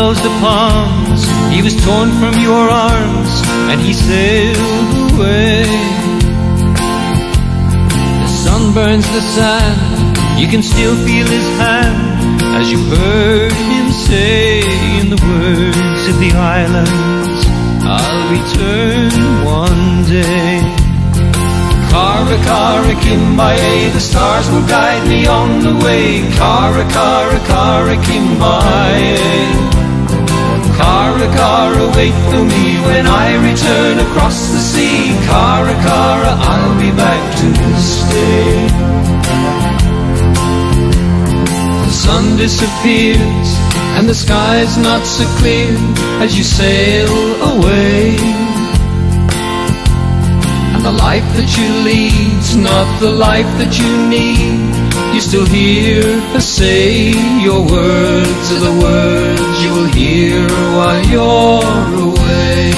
the palms. He was torn from your arms and he sailed away. The sun burns the sand. You can still feel his hand as you heard him say in the words of the islands. I'll return one day. Kara Kimbiay, the stars will guide me on the way. Kara Kara. Kara, wait for me when I return across the sea. Kara, I'll be back to stay. The sun disappears and the sky's not so clear as you sail away. And the life that you lead's not the life that you need. You still hear her say your words are the words you will hear while you're away.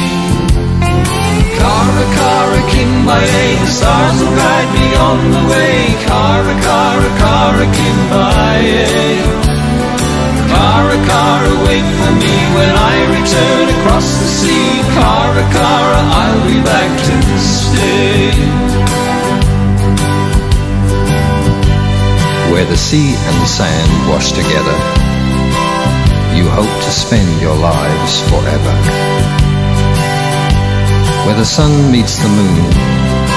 Kara Kara Kimbiay, the stars will guide me on the way. Kara Kara Kara Kimbiay. Kara Kara, wait for me when I return across the sea. Kara Kara, I'll be back to stay. Where the sea and the sand wash together, hope to spend your lives forever. Where the sun meets the moon,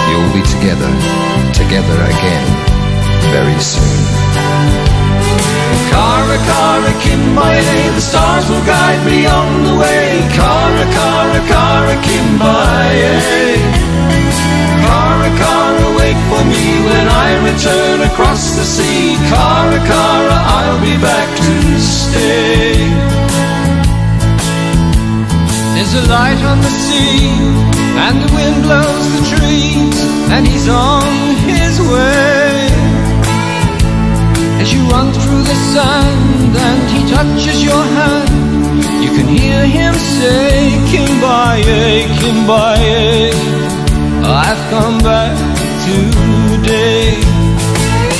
you'll be together, together again, very soon. Kara Kara Kimbiay, the stars will guide me on the way. Kara Kara Kara Kimbiay. Kara Kara, wait for me when I return across the sea. A light on the sea, and the wind blows the trees, and he's on his way. As you run through the sand and he touches your hand, you can hear him say, Kimbiay, Kimbiay, I've come back today.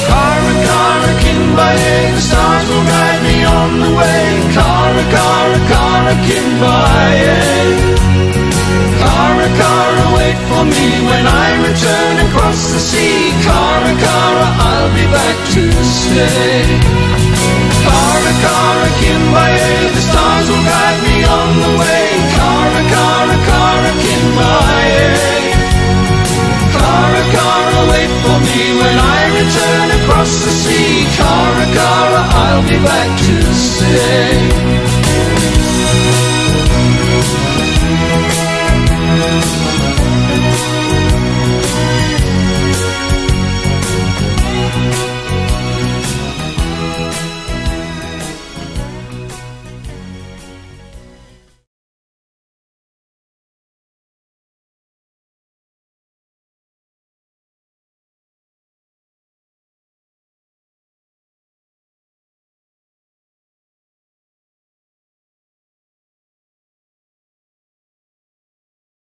Kara, Kara, Kimbiay, the stars will guide me on the way. Kara, Kara, Kara, Kimbiay. Me when I return across the sea. Kara, Kara, I'll be back to stay. Kara, Kara, Kimbiay, the stars will guide me on the way. Kara, Kara, Kara, Kimbiay. Kara, Kara, wait for me when I return across the sea. Kara, Kara, I'll be back to stay.